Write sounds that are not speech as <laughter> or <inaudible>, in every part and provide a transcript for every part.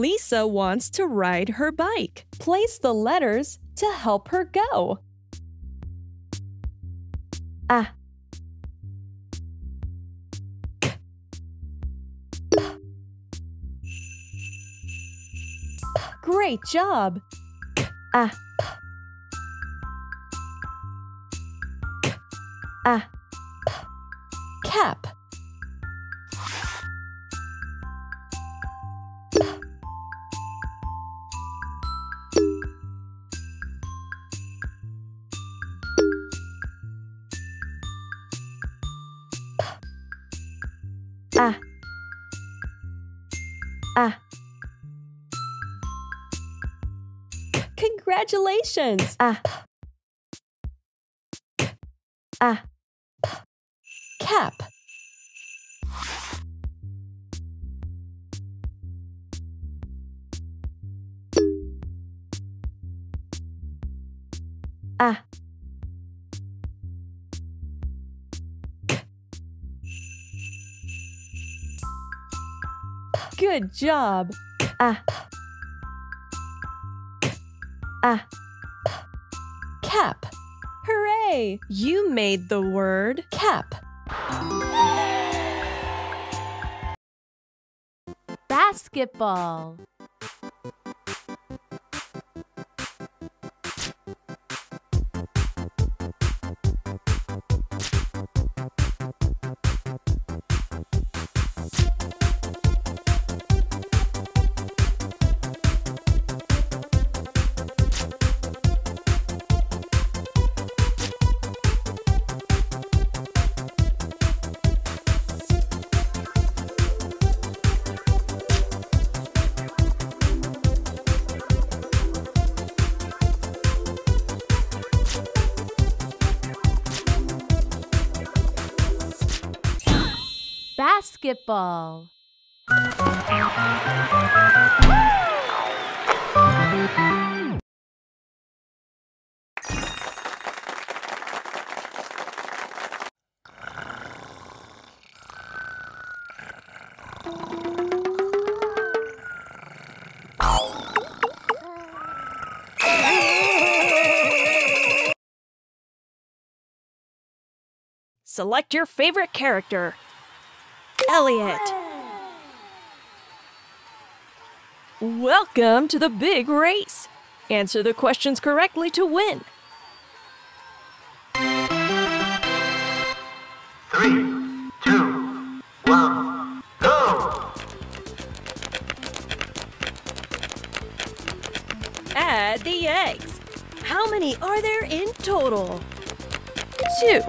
Lisa wants to ride her bike. Place the letters to help her go. A. K. P. Great job! K. A. P. K. A. P. Cap. A. A. C- Congratulations! A. C- A. P. Cap. A. Good job. A. A. Cap. Hooray! You made the word cap. Basketball. Basketball. Select your favorite character. Elliot. Welcome to the big race. Answer the questions correctly to win. Three, two, one, go! Add the eggs. How many are there in total? Two.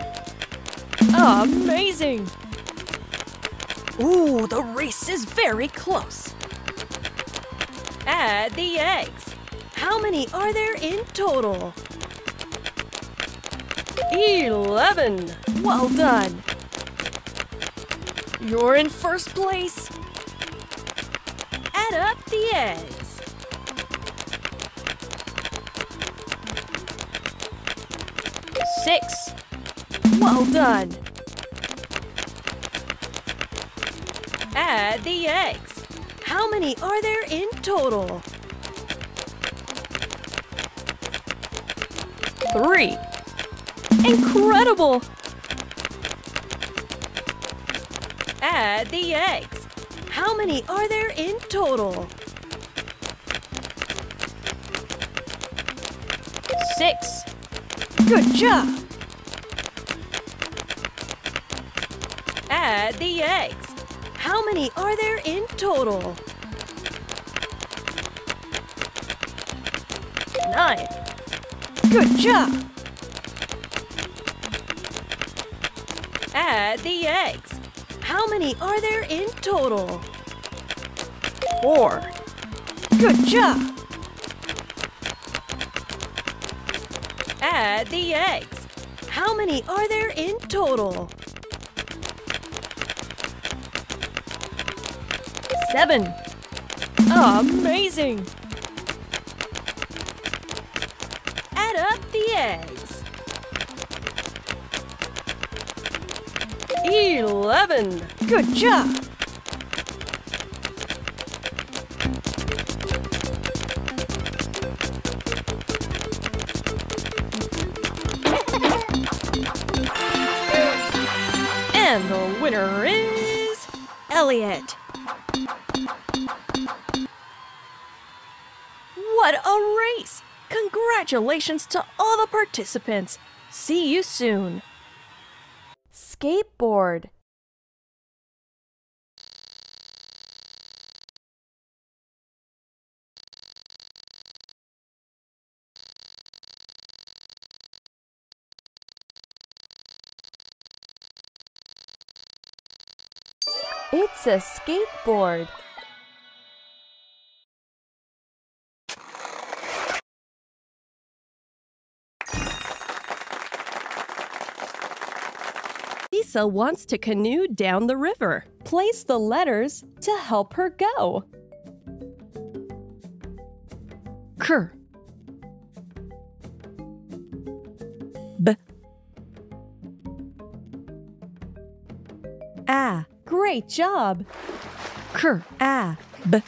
Amazing! Ooh, the race is very close. Add the eggs. How many are there in total? Eleven. Well done. You're in first place. Add up the eggs. Six. Well done. Add the eggs. How many are there in total? Three. Incredible! Add the eggs. How many are there in total? Six. Good job! Add the eggs. How many are there in total? Nine. Good job! Add the eggs. How many are there in total? Four. Good job! Add the eggs. How many are there in total? Seven. Amazing! Add up the eggs. Eleven. Good job! and the winner is... Elliot. Race! Congratulations to all the participants. See you soon. Skateboard. It's a skateboard. Lisa wants to canoe down the river. Place the letters to help her go. Ker. B. Ah, great job. Ker. Ah. B.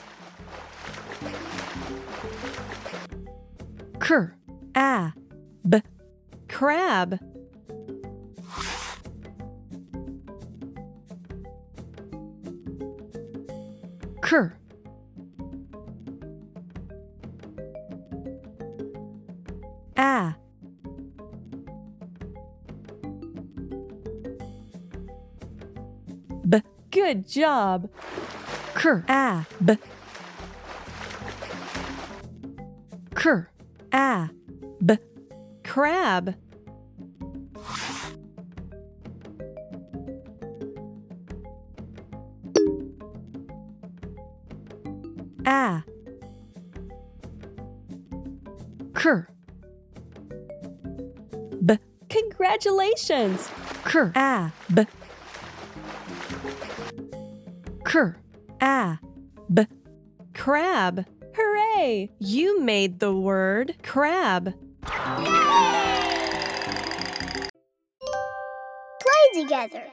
Ah. B. Crab. Ker. Ah. B. Good job. Ker. Ah. B. Ker. Ah. B. Crab. Ah. Ker. B. Congratulations. Ker. Ah. B. Ker. Ah. B. Crab. Hooray! You made the word crab. Play together.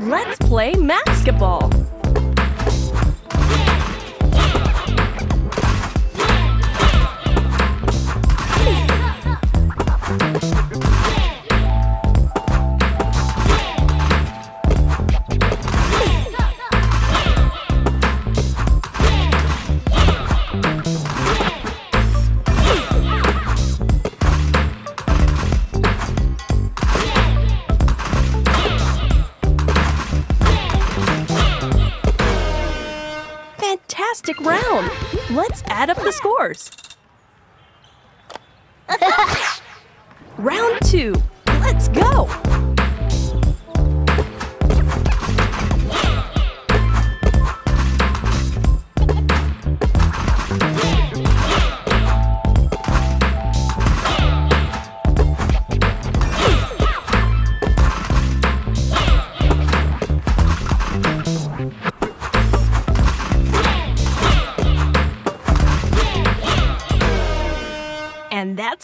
Let's play basketball. Round. Let's add up the scores. <laughs> round two. Let's go.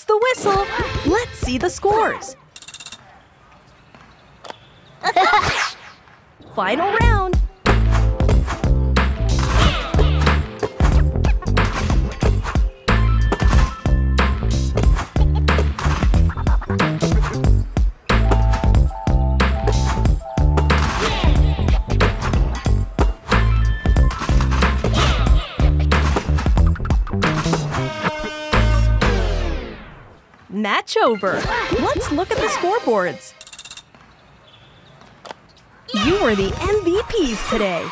That's the whistle. Let's see the scores. <laughs> Final round. Match over. Let's look at the scoreboards. You were the MVPs today.